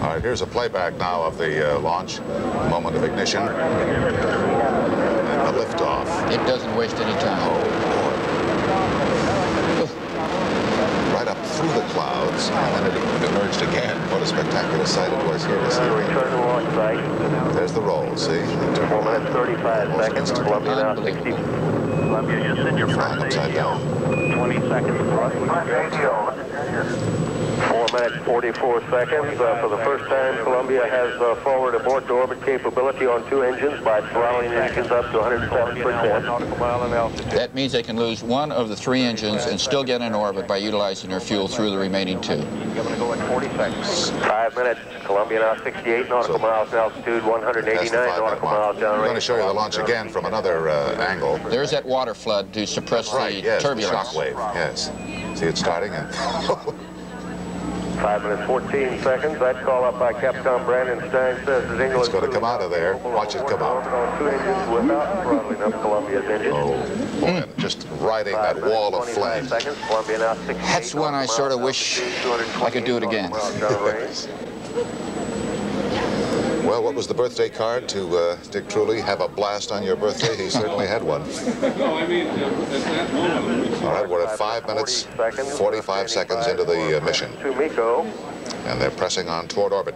All right, here's a playback now of the uh, launch, moment of ignition, and the liftoff. It doesn't waste any time. Right up through the clouds, and then it emerged again. What a spectacular sight it was here this evening. Return to launch site. There's the roll, see? 4 minutes 35 Almost seconds. instant. Columbia now 60. Columbia just in your Flying upside down. 20 seconds thrust. 4 minutes 44 seconds. Uh, for the first time, Columbia has uh, forward abort to orbit capability on two engines by throttling engines up to 107%. Nautical mile altitude. That means they can lose one of the three engines and still get in orbit by utilizing their fuel through the remaining two. I'm going to go in 40 seconds. Five minutes. Columbia now 68 nautical So- miles in altitude, Past 189 the five-minute nautical mark. miles I'm going to show you the launch again from another uh, angle. There's that water flood to suppress Right, the yes, the turbulence. shock wave, yes. See it starting and... Five minutes, 14 seconds. That call up by Capcom Brandenstein says that England It's gonna come out of there. Watch it come out. On two engines without throttling up Columbia's engine. Oh, boy, just riding that Five minutes, wall of 25 flame. Seconds. Columbia now That's when I sort of wish I could do it again. Well, what was the birthday card to uh, Dick Truly? Have a blast on your birthday? He certainly had one. No, I mean, at that moment. All right, we're at 5 minutes, 45 seconds into the uh, mission, and they're pressing on toward orbit.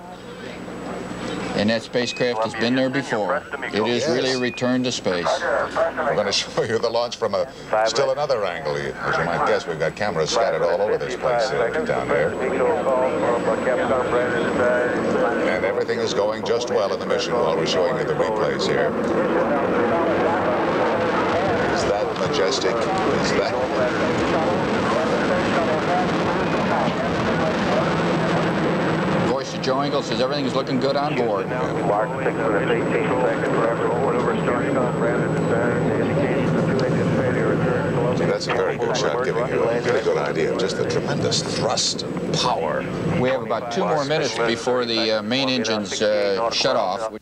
And that spacecraft has been there before. It is really a return to space. We're going to show you the launch from a still another angle. As you might guess, we've got cameras scattered all over this place uh, down there. Is going just well in the mission while we're showing you the replays here. Is that majestic? Is that... Voice of Joe Engle says everything is looking good on board. Mark, 6 minutes, 18 seconds after over Starcom Brandon Stein indicates the two engine failure return to Columbia. See, that's a very good shot, giving you a really good idea of just the tremendous thrust and power. We have about two more minutes before the uh, main engines uh, shut off.